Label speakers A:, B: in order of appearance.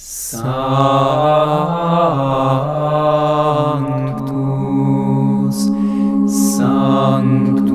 A: Sanctus, Sanctus,